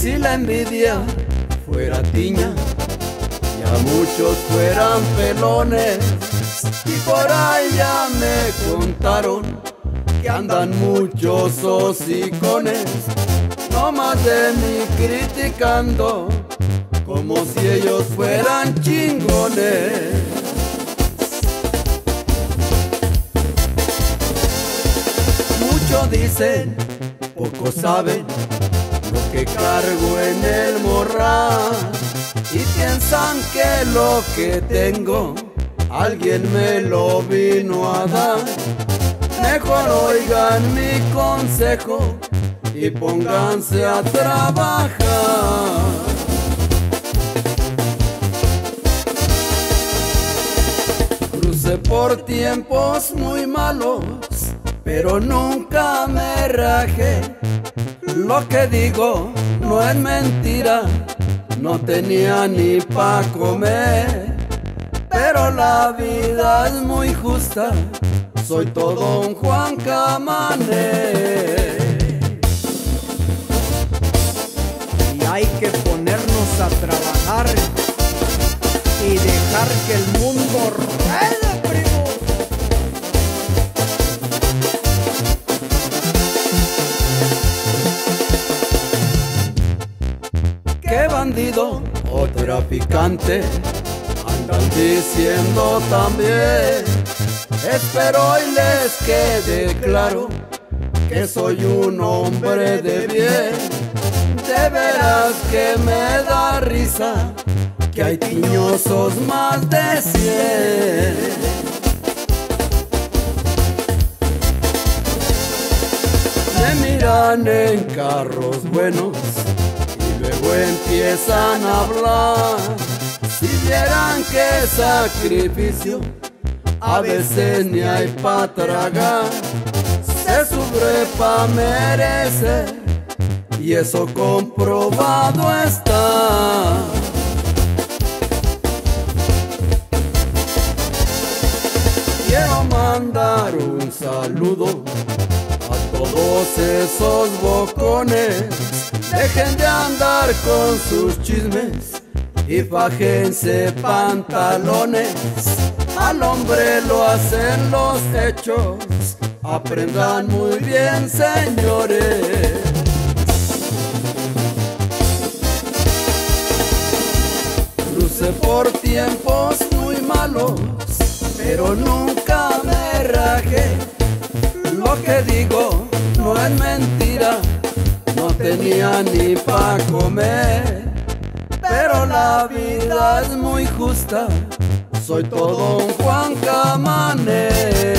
Si la envidia fuera tiña, ya muchos fueran pelones. Y por ahí ya me contaron que andan muchos hocicones, no más de mí criticando, como si ellos fueran chingones. Muchos dicen, pocos saben que cargo en el morral y piensan que lo que tengo alguien me lo vino a dar. Mejor oigan mi consejo y pónganse a trabajar. Crucé por tiempos muy malos, pero nunca me rajé. Lo que digo no es mentira, no tenía ni pa' comer. Pero la vida es muy justa, soy todo un Juan Camané. Y hay que ponernos a trabajar y dejar que el mundo ruede, bandido o traficante andan diciendo también? Espero y les quede claro que soy un hombre de bien. De veras que me da risa que hay tiñosos más de cien. Me miran en carros buenos luego empiezan a hablar. Si vieran qué sacrificio, a veces ni hay pa' tragar. Se sufre pa' merecer y eso comprobado está. Quiero mandar un saludo a todos esos Dejen de andar con sus chismes y fajense pantalones. Al hombre lo hacen los hechos. Aprendan muy bien, señores. Crucé por tiempos muy malos, pero nunca me rajé. Lo que digo no es mentira, tenía ni pa' comer. Pero la vida es muy justa, soy todo un Juan Camané.